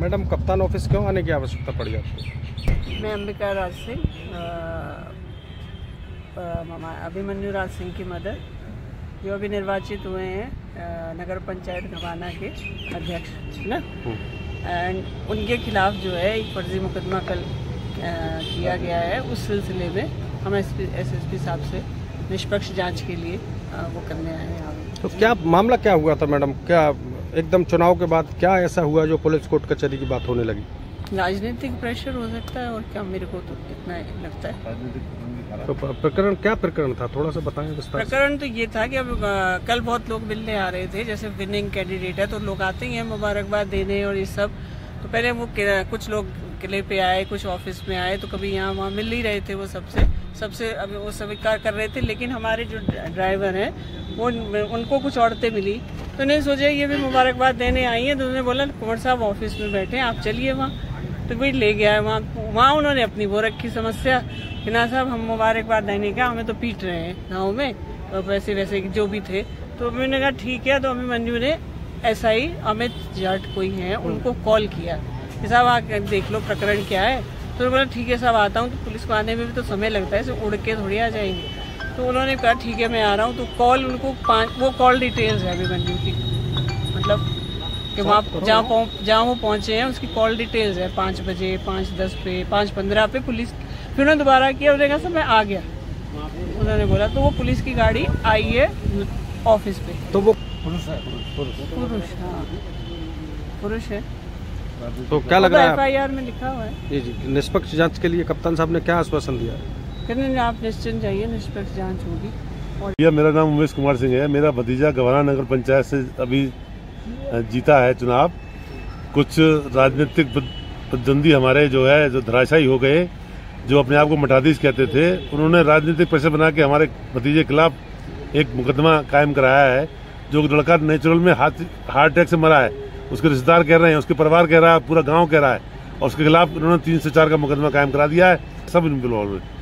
Madam कप्तान office क्यों आने की आवश्यकता पड़ी आपको? मैं अंबिका राज सिंह अभिमन्यु राज सिंह की मदर जो अभी निर्वाचित हुए हैं नगर पंचायत घबाना के अध्यक्ष है ना एंड उनके खिलाफ जो है एक फर्जी मुकदमा कल किया गया है। उस सिलसिले में हम एस एस पी साहब से निष्पक्ष जाँच के लिए वो करने आए हैं। तो क्या मामला क्या हुआ था मैडम? क्या एकदम चुनाव के बाद क्या ऐसा हुआ जो पुलिस कोर्ट कचहरी की बात होने लगी? राजनीतिक प्रेशर हो सकता है और क्या मेरे को तो इतना लगता है। तो प्रकरण क्या प्रकरण था? थोड़ा सा बताएँ विस्तार प्रकरण तो ये था कि अब कल बहुत लोग मिलने आ रहे थे जैसे विनिंग कैंडिडेट है तो लोग आते ही हैं मुबारकबाद देने और ये सब। तो पहले वो कुछ लोग किले पे आए कुछ ऑफ़िस में आए तो कभी यहाँ वहाँ मिल ही रहे थे वो सबसे। सबसे अब वो स्वीकार कर रहे थे लेकिन हमारे जो ड्राइवर हैं वो उनको कुछ औरतें मिली। तो उन्हें सोचा ये भी मुबारकबाद देने आई है। तो उन्होंने बोला कुंवर साहब ऑफ़िस में बैठे हैं आप चलिए वहाँ। तो वही ले गया है वहाँ। वहाँ उन्होंने अपनी वो रखी समस्या कि ना साहब हम मुबारकबाद देने का हमें तो पीट रहे हैं गाँव में और वैसे वैसे जो भी थे। तो मैंने कहा ठीक है। तो अभी मंजू ने ऐसा ही अमित जाट कोई है उनको कॉल किया कि साहब आके देख लो प्रकरण क्या है? तो उन्होंने बोला ठीक है साहब आता हूँ। तो पुलिस को आने में भी तो समय लगता है उड़ के थोड़ी आ जाएँगे। तो उन्होंने कहा ठीक है मैं आ रहा हूँ। तो कॉल उनको पाँच वो कॉल डिटेल्स है अभिमन्यु की। मतलब कि वहाँ जहाँ जहाँ वो पहुँचे हैं उसकी कॉल डिटेल्स है। पाँच बजे पाँच दस पे पाँच पंद्रह पे पुलिस फिर उन्होंने दोबारा किया उन्होंने कहा सर मैं आ गया। उन्होंने बोला तो वो पुलिस की गाड़ी आई है ऑफ़िस पे। तो वो पुरुष हाँ पुरुष है। तो क्या लग रहा एफ़ है आई आर में लिखा हुआ है। जी जी। निष्पक्ष जाँच के लिए कप्तान साहब ने क्या आश्वासन दिया? कहते आप निश्चिंत जाइए, निष्पक्ष जाँच होगी। भैया, मेरा नाम उमेश कुमार सिंह है। मेरा भतीजा गवाना नगर पंचायत से अभी जीता है चुनाव। कुछ राजनीतिक प्रत- प्रतिद्वंदी हमारे जो है, जो धराशायी हो गए, जो अपने आप को मठाधीश कहते थे, उन्होंने राजनीतिक प्रेशर बना के हमारे भतीजे खिलाफ एक मुकदमा कायम कराया है, जो लड़का नेचुरल में हार्ट हार्ट अटैक से मरा है। उसके रिश्तेदार कह रहे हैं, उसके परिवार कह रहा है, पूरा गाँव कह रहा है, और उसके खिलाफ उन्होंने तीन से चार का मुकदमा कायम करा दिया है। सब इनवॉल्व है।